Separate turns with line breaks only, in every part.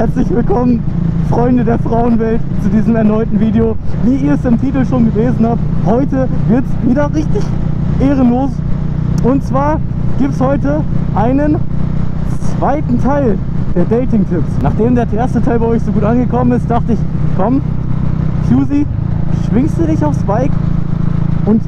Herzlich willkommen, Freunde der Frauenwelt, zu diesem erneuten Video. Wie ihr es im Titel schon gelesen habt, heute wird es wieder richtig ehrenlos. Und zwar gibt es heute einen zweiten Teil der Dating-Tipps. Nachdem der erste Teil bei euch so gut angekommen ist, dachte ich, komm, Fusey, schwingst du dich aufs Bike und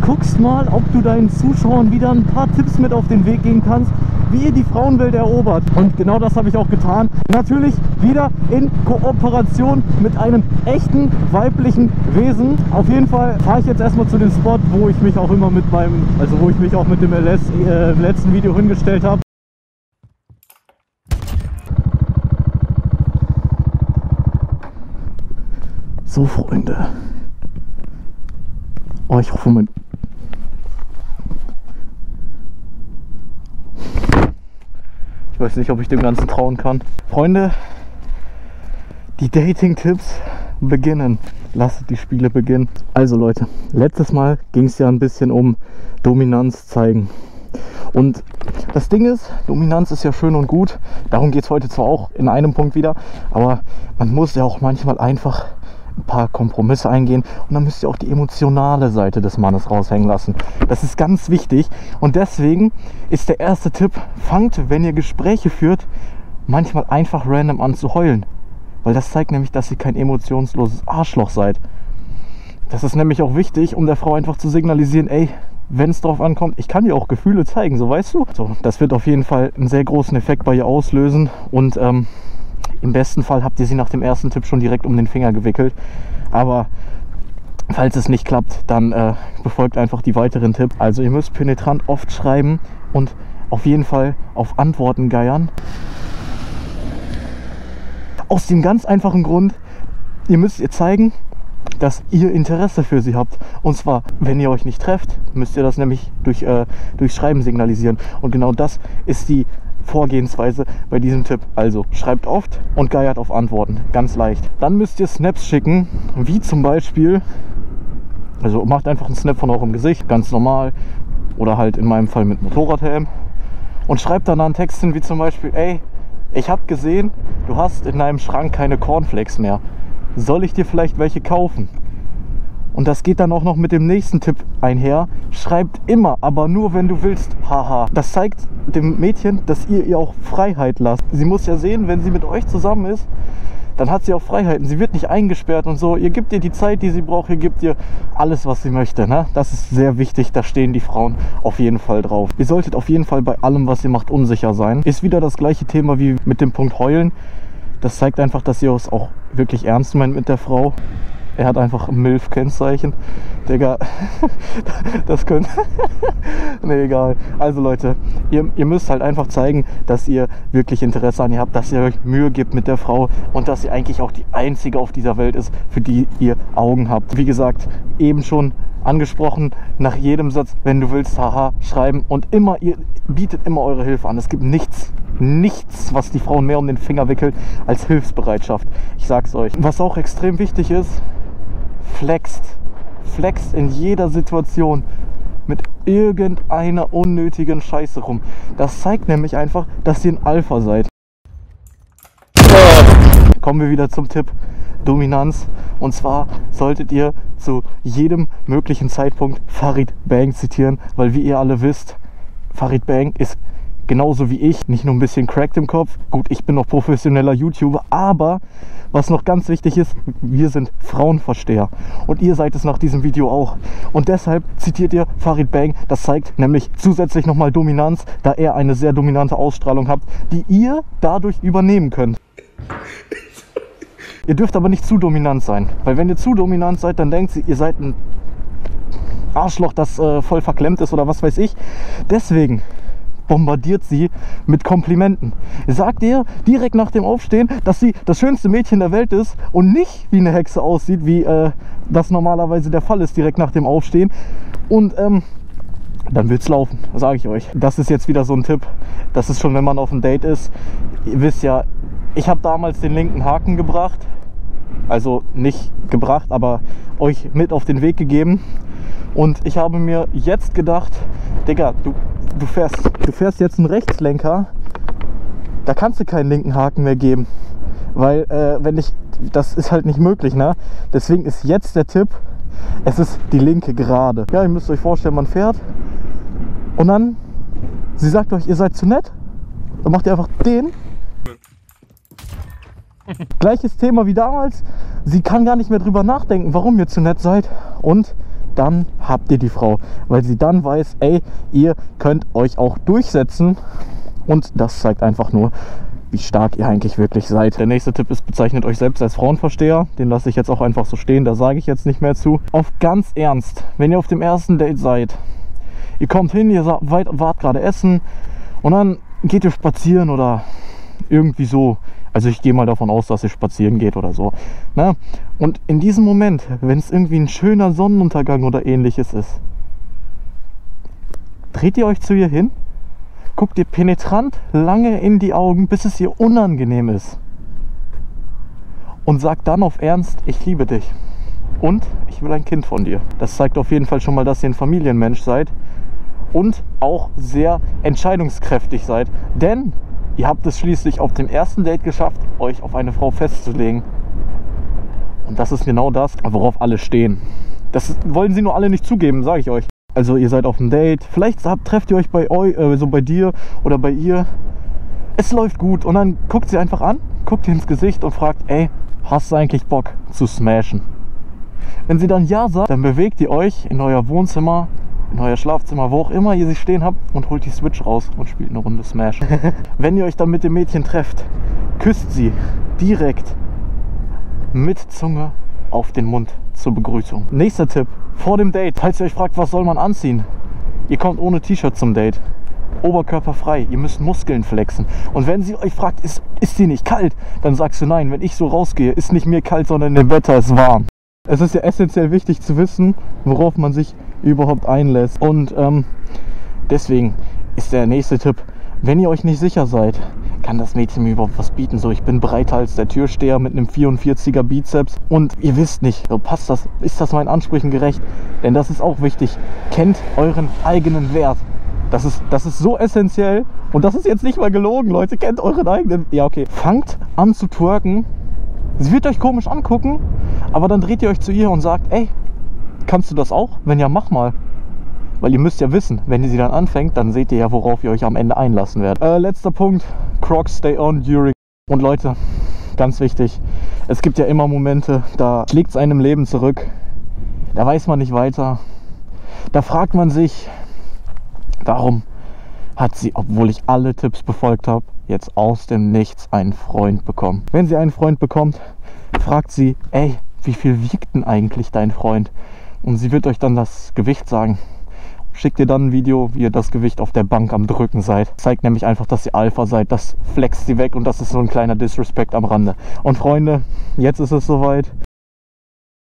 guckst mal, ob du deinen Zuschauern wieder ein paar Tipps mit auf den Weg geben kannst, wie ihr die Frauenwelt erobert. Und genau das habe ich auch getan. Natürlich wieder in Kooperation mit einem echten weiblichen Wesen. Auf jeden Fall fahre ich jetzt erstmal zu dem Spot, wo ich mich auch immer mit meinem, also wo ich mich auch mit dem LS, äh, letzten Video hingestellt habe. So, Freunde. Oh, ich hoffe, mein weiß nicht, ob ich dem Ganzen trauen kann. Freunde, die Dating-Tipps beginnen. Lasst die Spiele beginnen. Also Leute, letztes Mal ging es ja ein bisschen um Dominanz zeigen. Und das Ding ist, Dominanz ist ja schön und gut. Darum geht es heute zwar auch in einem Punkt wieder, aber man muss ja auch manchmal einfach ein paar Kompromisse eingehen und dann müsst ihr auch die emotionale Seite des Mannes raushängen lassen. Das ist ganz wichtig und deswegen ist der erste Tipp, fangt, wenn ihr Gespräche führt, manchmal einfach random an zu heulen. Weil das zeigt nämlich, dass ihr kein emotionsloses Arschloch seid. Das ist nämlich auch wichtig, um der Frau einfach zu signalisieren, ey, wenn es drauf ankommt, ich kann dir auch Gefühle zeigen, so weißt du. So, das wird auf jeden Fall einen sehr großen Effekt bei ihr auslösen und ähm, im besten Fall habt ihr sie nach dem ersten Tipp schon direkt um den Finger gewickelt. Aber falls es nicht klappt, dann äh, befolgt einfach die weiteren Tipps. Also ihr müsst penetrant oft schreiben und auf jeden Fall auf Antworten geiern. Aus dem ganz einfachen Grund, ihr müsst ihr zeigen, dass ihr Interesse für sie habt. Und zwar, wenn ihr euch nicht trefft, müsst ihr das nämlich durch, äh, durch Schreiben signalisieren. Und genau das ist die Vorgehensweise bei diesem Tipp. Also schreibt oft und geiert auf Antworten. Ganz leicht. Dann müsst ihr Snaps schicken, wie zum Beispiel, also macht einfach einen Snap von eurem Gesicht, ganz normal. Oder halt in meinem Fall mit Motorradhelm. Und schreibt dann einen Text hin, wie zum Beispiel, ey, ich habe gesehen, du hast in deinem Schrank keine Cornflakes mehr. Soll ich dir vielleicht welche kaufen? Und das geht dann auch noch mit dem nächsten Tipp einher. Schreibt immer, aber nur wenn du willst. Haha. Das zeigt dem Mädchen, dass ihr ihr auch Freiheit lasst. Sie muss ja sehen, wenn sie mit euch zusammen ist, dann hat sie auch Freiheiten. Sie wird nicht eingesperrt und so. Ihr gebt ihr die Zeit, die sie braucht. Ihr gebt ihr alles, was sie möchte. Ne? Das ist sehr wichtig. Da stehen die Frauen auf jeden Fall drauf. Ihr solltet auf jeden Fall bei allem, was ihr macht, unsicher sein. Ist wieder das gleiche Thema wie mit dem Punkt heulen. Das zeigt einfach, dass ihr es auch wirklich ernst meint mit der Frau. Er hat einfach MILF-Kennzeichen. Digga, das könnte. ne, egal. Also Leute, ihr, ihr müsst halt einfach zeigen, dass ihr wirklich Interesse an ihr habt, dass ihr euch Mühe gibt mit der Frau und dass sie eigentlich auch die einzige auf dieser Welt ist, für die ihr Augen habt. Wie gesagt, eben schon angesprochen, nach jedem Satz, wenn du willst, haha, schreiben und immer, ihr bietet immer eure Hilfe an. Es gibt nichts, nichts, was die Frauen mehr um den Finger wickelt als Hilfsbereitschaft. Ich sag's euch. Was auch extrem wichtig ist, flext. Flext in jeder Situation mit irgendeiner unnötigen Scheiße rum. Das zeigt nämlich einfach, dass ihr ein Alpha seid. Kommen wir wieder zum Tipp Dominanz. Und zwar solltet ihr zu jedem möglichen Zeitpunkt Farid Bang zitieren, weil wie ihr alle wisst, Farid Bang ist genauso wie ich, nicht nur ein bisschen cracked im Kopf. Gut, ich bin noch professioneller YouTuber, aber was noch ganz wichtig ist, wir sind Frauenversteher. Und ihr seid es nach diesem Video auch. Und deshalb zitiert ihr Farid Bang. Das zeigt nämlich zusätzlich nochmal Dominanz, da er eine sehr dominante Ausstrahlung hat, die ihr dadurch übernehmen könnt. Ihr dürft aber nicht zu dominant sein, weil wenn ihr zu dominant seid, dann denkt sie, ihr seid ein Arschloch, das äh, voll verklemmt ist oder was weiß ich. Deswegen bombardiert sie mit Komplimenten. Sagt ihr direkt nach dem Aufstehen, dass sie das schönste Mädchen der Welt ist und nicht wie eine Hexe aussieht, wie äh, das normalerweise der Fall ist direkt nach dem Aufstehen. Und ähm, dann wird's laufen, sage ich euch. Das ist jetzt wieder so ein Tipp. Das ist schon, wenn man auf einem Date ist. Ihr wisst ja, ich habe damals den linken Haken gebracht. Also nicht gebracht, aber euch mit auf den Weg gegeben. Und ich habe mir jetzt gedacht, Digga, du, du, fährst, du fährst jetzt einen Rechtslenker da kannst du keinen linken Haken mehr geben. Weil, äh, wenn ich, das ist halt nicht möglich, ne? Deswegen ist jetzt der Tipp, es ist die linke Gerade. Ja, ihr müsst euch vorstellen, man fährt und dann, sie sagt euch, ihr seid zu nett. Dann macht ihr einfach den. Gleiches Thema wie damals. Sie kann gar nicht mehr drüber nachdenken, warum ihr zu nett seid. Und dann habt ihr die Frau, weil sie dann weiß, ey, ihr könnt euch auch durchsetzen. Und das zeigt einfach nur, wie stark ihr eigentlich wirklich seid. Der nächste Tipp ist, bezeichnet euch selbst als Frauenversteher. Den lasse ich jetzt auch einfach so stehen, da sage ich jetzt nicht mehr zu. Auf ganz ernst, wenn ihr auf dem ersten Date seid, ihr kommt hin, ihr wart, gerade essen und dann geht ihr spazieren oder irgendwie so. Also ich gehe mal davon aus, dass ihr spazieren geht oder so. Ne? Und in diesem Moment, wenn es irgendwie ein schöner Sonnenuntergang oder ähnliches ist, dreht ihr euch zu ihr hin, guckt ihr penetrant lange in die Augen, bis es ihr unangenehm ist. Und sagt dann auf Ernst, ich liebe dich. Und ich will ein Kind von dir. Das zeigt auf jeden Fall schon mal, dass ihr ein Familienmensch seid und auch sehr entscheidungskräftig seid. Denn ihr habt es schließlich auf dem ersten Date geschafft, euch auf eine Frau festzulegen. Und das ist genau das, worauf alle stehen. Das wollen sie nur alle nicht zugeben, sage ich euch. Also ihr seid auf einem Date, vielleicht habt, trefft ihr euch bei euch, äh, so bei dir oder bei ihr. Es läuft gut und dann guckt sie einfach an, guckt ihr ins Gesicht und fragt, ey, hast du eigentlich Bock zu smashen? Wenn sie dann ja sagt, dann bewegt ihr euch in euer Wohnzimmer in euer Schlafzimmer, wo auch immer ihr sie stehen habt und holt die Switch raus und spielt eine Runde Smash. Wenn ihr euch dann mit dem Mädchen trefft, küsst sie direkt mit Zunge auf den Mund zur Begrüßung. Nächster Tipp, vor dem Date, falls ihr euch fragt, was soll man anziehen? Ihr kommt ohne T-Shirt zum Date. Oberkörper frei, ihr müsst Muskeln flexen. Und wenn sie euch fragt, ist, ist sie nicht kalt? Dann sagst du nein, wenn ich so rausgehe, ist nicht mir kalt, sondern dem Wetter ist warm. Es ist ja essentiell wichtig zu wissen, worauf man sich überhaupt einlässt. Und ähm, deswegen ist der nächste Tipp, wenn ihr euch nicht sicher seid, kann das Mädchen mir überhaupt was bieten? So, ich bin breiter als der Türsteher mit einem 44er Bizeps und ihr wisst nicht, so passt das, ist das meinen Ansprüchen gerecht? Denn das ist auch wichtig. Kennt euren eigenen Wert. Das ist, das ist so essentiell und das ist jetzt nicht mal gelogen, Leute. Kennt euren eigenen. Ja, okay. Fangt an zu twerken. Sie wird euch komisch angucken, aber dann dreht ihr euch zu ihr und sagt, ey, Kannst du das auch? Wenn ja, mach mal. Weil ihr müsst ja wissen, wenn ihr sie dann anfängt, dann seht ihr ja, worauf ihr euch am Ende einlassen werdet. Äh, letzter Punkt, Crocs stay on during. Und Leute, ganz wichtig, es gibt ja immer Momente, da schlägt es einem Leben zurück. Da weiß man nicht weiter. Da fragt man sich, warum hat sie, obwohl ich alle Tipps befolgt habe, jetzt aus dem Nichts einen Freund bekommen. Wenn sie einen Freund bekommt, fragt sie, ey, wie viel wiegt denn eigentlich dein Freund? Und sie wird euch dann das Gewicht sagen. Schickt ihr dann ein Video, wie ihr das Gewicht auf der Bank am Drücken seid. Zeigt nämlich einfach, dass ihr Alpha seid. Das flext sie weg und das ist so ein kleiner Disrespect am Rande. Und Freunde, jetzt ist es soweit.